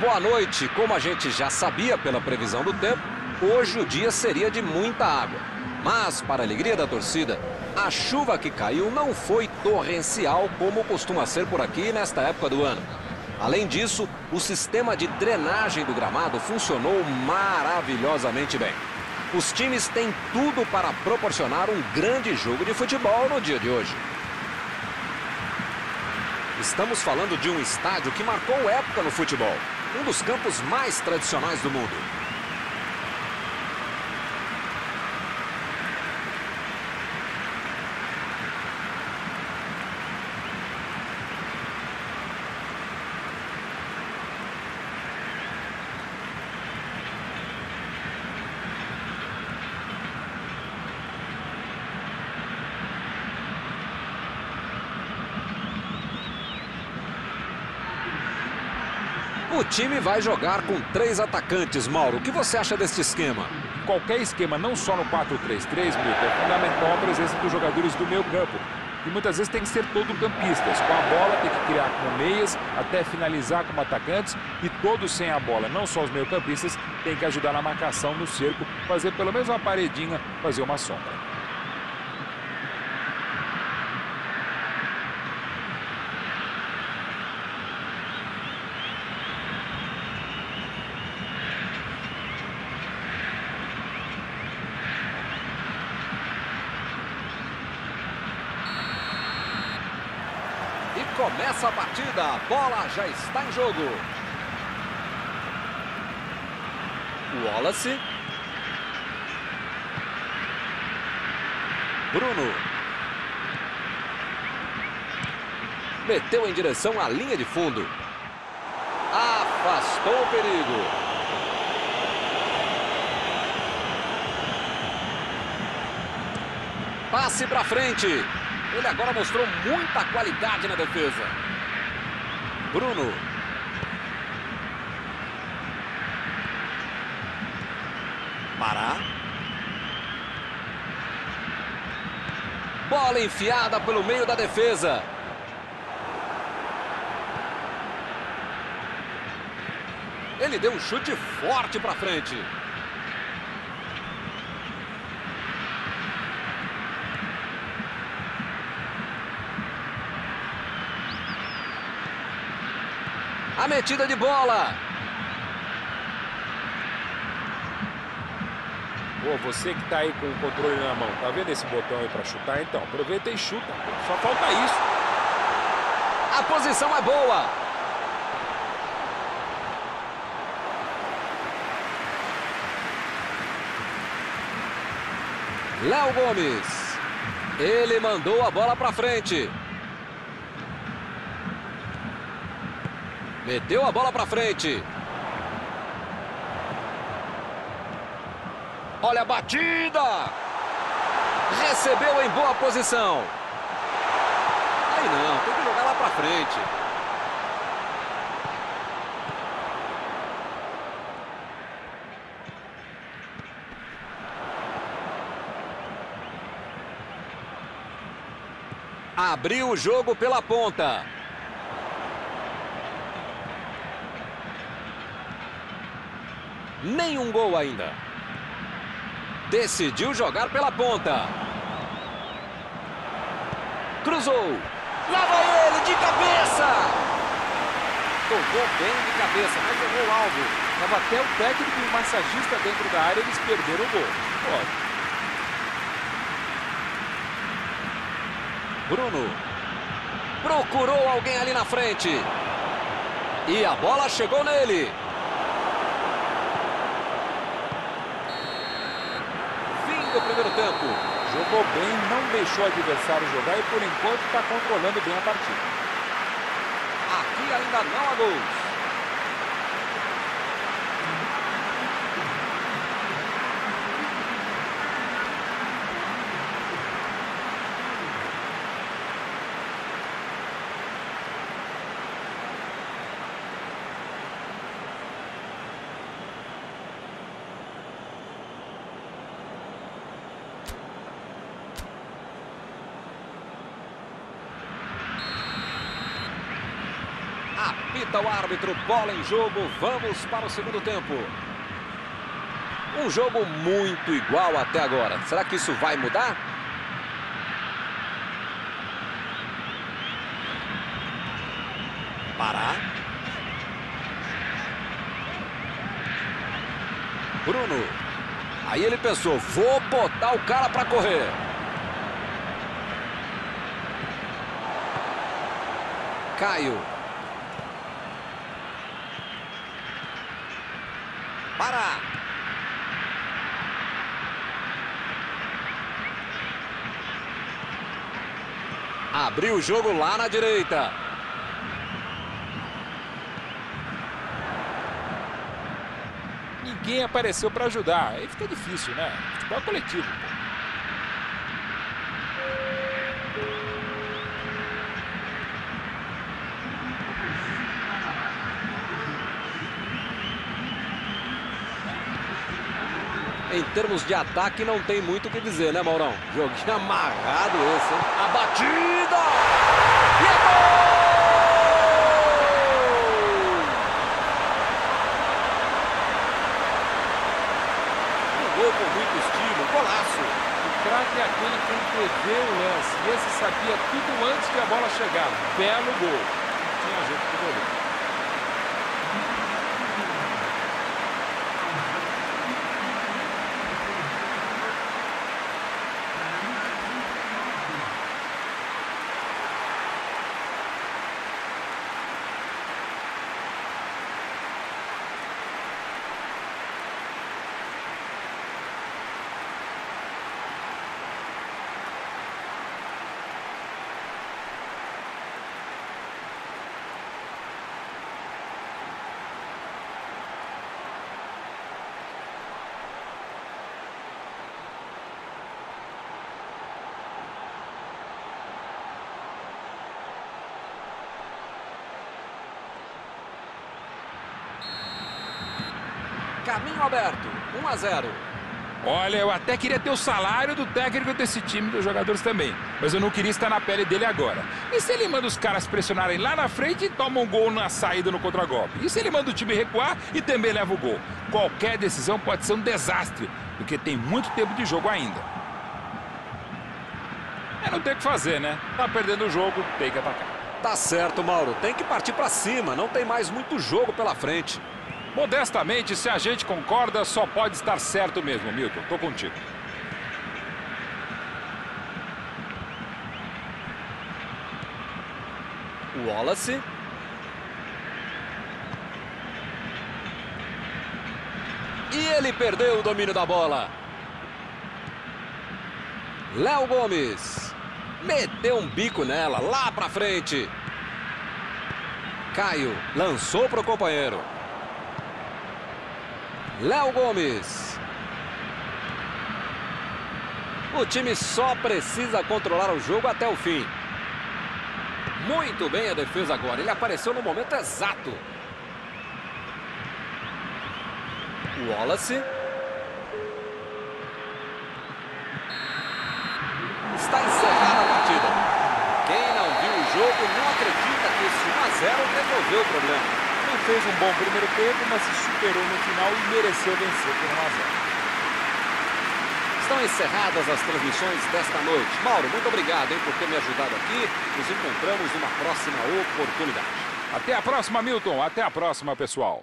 Boa noite. Como a gente já sabia pela previsão do tempo, hoje o dia seria de muita água. Mas, para a alegria da torcida, a chuva que caiu não foi torrencial como costuma ser por aqui nesta época do ano. Além disso, o sistema de drenagem do gramado funcionou maravilhosamente bem. Os times têm tudo para proporcionar um grande jogo de futebol no dia de hoje. Estamos falando de um estádio que marcou época no futebol. Um dos campos mais tradicionais do mundo. O time vai jogar com três atacantes. Mauro, o que você acha deste esquema? Qualquer esquema, não só no 4-3-3, Milton, é fundamental a presença dos jogadores do meio campo. E muitas vezes tem que ser todo campistas. Com a bola tem que criar como meias, até finalizar como atacantes e todos sem a bola. Não só os meio campistas, tem que ajudar na marcação no cerco, fazer pelo menos uma paredinha, fazer uma sombra. Começa a partida, a bola já está em jogo. Wallace. Bruno. Meteu em direção à linha de fundo. Afastou o perigo. Passe para frente. Ele agora mostrou muita qualidade na defesa. Bruno. Pará. Bola enfiada pelo meio da defesa. Ele deu um chute forte para frente. A metida de bola. Pô, você que tá aí com o controle na mão, tá vendo esse botão aí para chutar? Então, aproveita e chuta. Só falta isso. A posição é boa. Léo Gomes. Ele mandou a bola para frente. Meteu a bola para frente. Olha a batida. Recebeu em boa posição. Aí não, tem que jogar lá para frente. Abriu o jogo pela ponta. Nenhum gol ainda. Decidiu jogar pela ponta. Cruzou. Lá vai ele de cabeça. Tocou bem de cabeça, mas errou o alvo. Estava até o técnico e o massagista dentro da área, eles perderam o gol. Bruno. Procurou alguém ali na frente. E a bola chegou nele. Do primeiro tempo. Jogou bem, não deixou o adversário jogar e por enquanto está controlando bem a partida. Aqui ainda não há gols. apita o árbitro, bola em jogo, vamos para o segundo tempo. Um jogo muito igual até agora. Será que isso vai mudar? Pará. Bruno. Aí ele pensou, vou botar o cara para correr. Caio. Abriu o jogo lá na direita. Ninguém apareceu para ajudar. Aí fica difícil, né? Futebol coletivo. Em termos de ataque, não tem muito o que dizer, né, Maurão? Joguinho amarrado esse, hein? A batida! E é gol! Com muito estilo, golaço. O craque é aquele que antevê o lance. E esse sabia tudo antes que a bola chegar. Belo gol. Tinha jeito de goleiro. Caminho aberto, 1 a 0. Olha, eu até queria ter o salário do técnico desse time, dos jogadores também. Mas eu não queria estar na pele dele agora. E se ele manda os caras pressionarem lá na frente e toma um gol na saída no contragolpe? E se ele manda o time recuar e também leva o gol? Qualquer decisão pode ser um desastre, porque tem muito tempo de jogo ainda. É, não tem o que fazer, né? Tá perdendo o jogo, tem que atacar. Tá certo, Mauro. Tem que partir para cima. Não tem mais muito jogo pela frente. Modestamente, se a gente concorda, só pode estar certo mesmo, Milton. Tô contigo. Wallace. E ele perdeu o domínio da bola. Léo Gomes. Meteu um bico nela, lá pra frente. Caio lançou para o companheiro. Léo Gomes. O time só precisa controlar o jogo até o fim. Muito bem a defesa agora. Ele apareceu no momento exato. Wallace. Está encerrada a partida. Quem não viu o jogo não acredita que esse 1 a 0 resolveu o problema. Fez um bom primeiro tempo, mas se superou no final e mereceu vencer por 1 a 0. Estão encerradas as transmissões desta noite. Mauro, muito obrigado hein, por ter me ajudado aqui. Nos encontramos numa próxima oportunidade. Até a próxima, Milton. Até a próxima, pessoal.